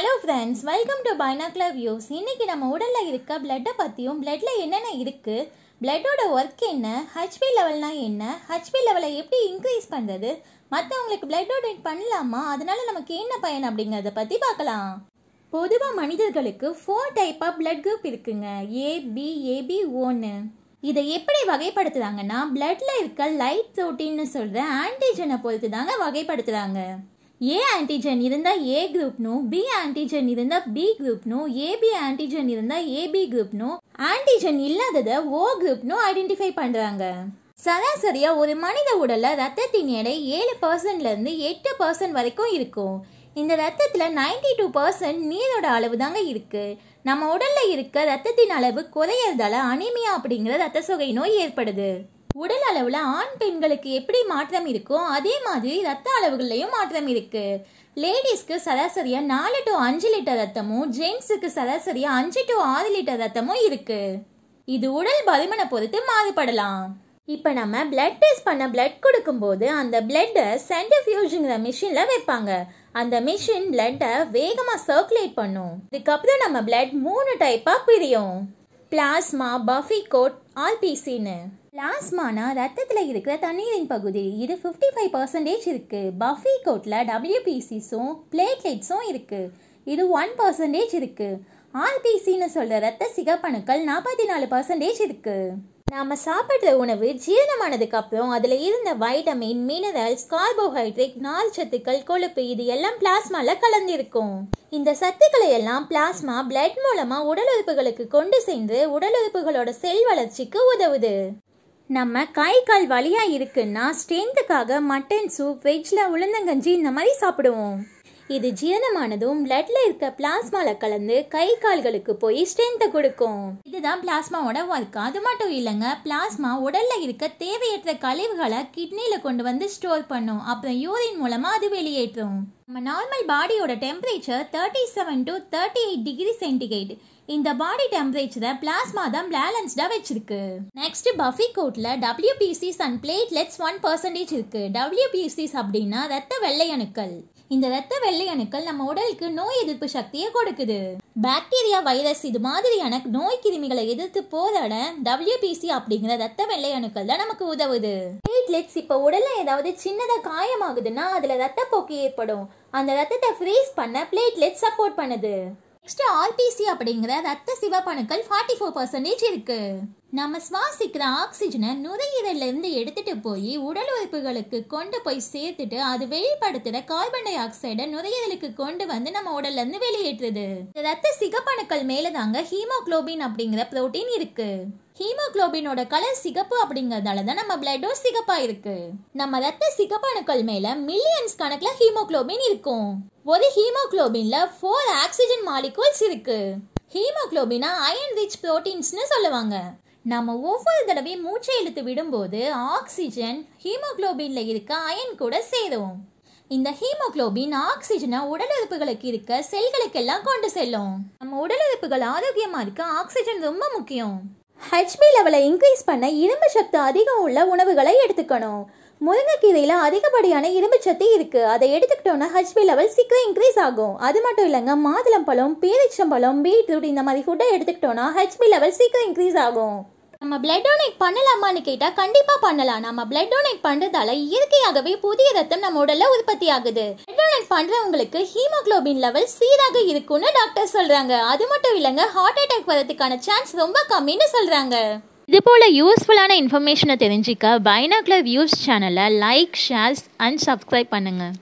Hello friends welcome to binocular views இன்றைக்கி நம்ம உடலில் இருக்க பிளட்டை பற்றியும் பிளட்டில் என்னென்ன இருக்குது பிளட்டோட ஒர்க் என்ன ஹச்பி லெவல்னால் என்ன ஹச்பி லெவலை எப்படி இன்க்ரீஸ் பண்ணுறது மற்றவங்களுக்கு பிளட் டொனேட் பண்ணலாமா அதனால் நமக்கு என்ன பயன் அப்படிங்கிறத பற்றி பார்க்கலாம். பொதுவாக மனிதர்களுக்கு four type of blood group இருக்குங்க. ஏபி ஏபி ஓன்னு இதை எப்படி வகைப்படுத்துகிறாங்கன்னா பிளட்டில் இருக்க லைட் ப்ரோட்டீன்னு சொல்கிற ஆன்டிஜனை பொறுத்து தாங்க வகைப்படுத்துகிறாங்க ஏ ஆன்டிஜன் இருந்தால் ஏ குரூப்னும் பி ஆன்டிஜன் இருந்தால் பி குரூப்னும் ஏபி ஆன்டிஜன் இருந்தால் ஏபி குரூப்னும் ஆன்டிஜன் இல்லாததை ஓ குரூப்னும் ஐடென்டிஃபை பண்ணுறாங்க சராசரியாக ஒரு மனித உடலில் ரத்தத்தின் எடை ஏழு பர்சன்ட்லேருந்து எட்டு பர்சன்ட் வரைக்கும் இருக்கும். இந்த ரத்தத்தில் நைன்டி டூ பர்சன்ட் நீரோட அளவு தாங்க இருக்குது நம்ம உடலில் இருக்க ரத்தத்தின் அளவு குறையறதால அனிமியா அப்படிங்கிற ரத்த சொகை நோய் ஏற்படுது. உடல் அளவில் ஆண் பெண்களுக்கு எப்படி மாற்றம் இருக்கோ அதே மாதிரி ரத்த அளவுகள்லையும் மாற்றம் இருக்கு. லேடிஸ்க்கு சராசரியா நாலு டு அஞ்சு லிட்டர் ரத்தமும் ஜென்ஸுக்கு சராசரியா அஞ்சு டு ஆறு லிட்டர் ரத்தமும் இருக்கு. இது உடல் பருமனை பொறுத்து மாறுபடலாம். இப்போ நம்ம பிளட் டெஸ்ட் பண்ண பிளட் கொடுக்கும்போது அந்த பிளட்டை சென்ட்ரிஃபியூஜுங்கிற மிஷினில் வைப்பாங்க. அந்த மிஷின் பிளட்டை வேகமாக சர்க்குலேட் பண்ணும். இதுக்கப்புறம் நம்ம பிளட் மூணு டைப்பாக பிரியும். பிளாஸ்மா பஃபி கோட் ஆர்பிசின்னு பிளாஸ்மானா ரத்தத்தில் இருக்கிற தண்ணீரின் பகுதி இது ஃபிஃப்டி ஃபைவ் பர்சன்டேஜ் இருக்குது பஃபி கோட்டில் டபிள்யூபிசிஸும் பிளேட்லெட்ஸும் இருக்குது இது ஒன் பர்சன்டேஜ் இருக்குது ஆர்பிசின்னு சொல்கிற ரத்த சிகப்பணுக்கள் நாற்பத்தி நாலு பர்சன்டேஜ் இருக்குது நாம் சாப்பிட்ற உணவு ஜீரணமானதுக்கு அப்புறம் அதில் இருந்த வைட்டமின் மினரல்ஸ் கார்போஹைட்ரேட் நார் சத்துக்கள் கொழுப்பு இது எல்லாம் பிளாஸ்மாவில் கலந்திருக்கும். இந்த சத்துக்களை எல்லாம் பிளாஸ்மா பிளட் மூலமாக உடல் உறுப்புகளுக்கு கொண்டு சென்று உடல் உறுப்புகளோட செல் வளர்ச்சிக்கு உதவுது. நம்ம கை கால் வலியாக இருக்குன்னா ஸ்ட்ரென்த்துக்காக மட்டன் சூப் வெஜ்ஜில் உளுந்தங்கஞ்சி இந்த மாதிரி சாப்பிடுவோம். இது ஜீரணமானதும் பிளட்ல இருக்க பிளாஸ்மால கலந்து கை கால்களுக்கு போய் ஸ்ட்ரென்த்தை கொடுக்கும். இதுதான் பிளாஸ்மாவோட ஒர்க் அது மட்டும் இல்லைங்க பிளாஸ்மா உடல்ல இருக்க தேவையற்ற கழிவுகளை கிட்னியில கொண்டு வந்து ஸ்டோர் பண்ணும். அப்புறம் யூரின் மூலமா அது வெளியேற்றும். நம்ம நார்மல் பாடியோட temperature thirty seven to thirty eight degree centigrade இந்த பாடி டெம்பரேச்சரை பிளாஸ்மா தான் பேலன்ஸ்டாக வச்சிருக்கு. நெக்ஸ்ட் பஃபி கோட்டில் டபிள்யூபிசிஸ் அண்ட் பிளேட்லெட்ஸ் ஒன் பர்சன்டேஜ் இருக்கு. டபிள்யூபிசிஸ் அப்படின்னா ரத்த வெள்ளை அணுக்கள். இந்த ரத்த வெள்ளை அணுக்கள் நம்ம உடலுக்கு நோய் எதிர்ப்பு சக்தியை கொடுக்குது. பாக்டீரியா வைரஸ் இது மாதிரியான நோய் கிருமிகளை எதிர்த்து போராட டபிள்யூபிசி அப்படிங்கிற ரத்த வெள்ளை அணுக்கள் தான் நமக்கு உதவுது. பிளேட்லெட்ஸ் இப்போ உடலில் ஏதாவது சின்னதாக காயமாகுதுன்னா அதில் ரத்தப்போக்கு ஏற்படும். அந்த ரத்தத்தை ஃப்ரீஸ் பண்ண பிளேட்லெட் சப்போர்ட் பண்ணுது. நெக்ஸ்ட் ஆர்பிசி அப்படிங்கிற ரத்த சிவப்பணுக்கள் ஃபார்ட்டி ஃபோர் பர்சன்டேஜ் இருக்குது நம்ம சுவாசிக்கிற ஆக்சிஜனை நுரையீரல்ல இருந்து எடுத்துட்டு போய் உடல் உறுப்புகளுக்கு கொண்டு போய் சேர்த்துட்டு அது வெளிப்படுத்துகிற கார்பன் டை ஆக்சைடை நுரையீரலுக்கு கொண்டு வந்து நம்ம உடல்லேருந்து வெளியேற்றுது. இந்த ரத்த சிகப்பணுக்கள் மேலே தாங்க ஹீமோகுளோபின் அப்படிங்கிற புரோட்டீன் இருக்குது ஹீமோகுளோபினோட கலர் சிகப்பு அப்படிங்கிறதால தான் நம்ம பிளட்டும் சிகப்பாக இருக்குது நம்ம ரத்த சிகப்பணுக்கள் மேலே மில்லியன்ஸ் கணக்கில் ஹீமோக்ளோபின் இருக்கும். ஒரு ஹீமோக்ளோபினில் ஃபோர் ஆக்சிஜன் மாலிகூல்ஸ் இருக்குது ஹீமோகுளோபினா அயன் ரிச் புரோட்டீன்ஸ்னு சொல்லுவாங்க. நம்ம ஒவ்வொரு தடவையும் மூச்சை இழுத்து விடும்போது ஆக்சிஜன் ஹீமோக்ளோபின்ல இருக்க அயன் கூட சேரும் இந்த ஹீமோகுளோபின் ஆக்சிஜனை உடல் உறுப்புகளுக்கு இருக்க செல்களுக்கெல்லாம் கொண்டு செல்லும். நம்ம உடல் உறுப்புகள் ஆரோக்கியமாக இருக்க ஆக்சிஜன் ரொம்ப முக்கியம். ஹெச்பி லெவலை இன்க்ரீஸ் பண்ண இரும்பு சத்து அதிகம் உள்ள உணவுகளை எடுத்துக்கணும். முருங்கைக்கீரையில் அதிகப்படியான இரும்பு சத்து அதை எடுத்துக்கிட்டோன்னா ஹெச்பி லெவல் சீக்கிரம் இன்க்ரீஸ் ஆகும். அது மட்டும் இல்லைங்க மாதுளம்பழம் பேரிச்சம்பழம் பீட்ரூட் இந்த மாதிரி ஃபுட்டை எடுத்துக்கிட்டோன்னா ஹெச்பி லெவல் சீக்கிரம் இன்க்ரீஸ் ஆகும். நம்ம பிளட் டொனேட் பண்ணலாமான்னு கேட்டால் கண்டிப்பாக பண்ணலாம். நம்ம பிளட் டொனேட் பண்ணுறதால இயற்கையாகவே புதிய ரத்தம் நம்ம உடலில் உற்பத்தி ஆகுது. பிளட் டொனேட் பண்ணுறவங்களுக்கு ஹீமோக்ளோபின் லெவல் சீராக இருக்கும்னு டாக்டர் சொல்கிறாங்க அது மட்டும் இல்லைங்க ஹார்ட் அட்டாக் வரதுக்கான சான்ஸ் ரொம்ப கம்மின்னு சொல்கிறாங்க இது போல் யூஸ்ஃபுல்லான இன்ஃபர்மேஷனை தெரிஞ்சிக்க பைனாக்லர் வியூஸ் சேனலை லைக் ஷேர்ஸ் அண்ட் சப்ஸ்கிரைப் பண்ணுங்கள்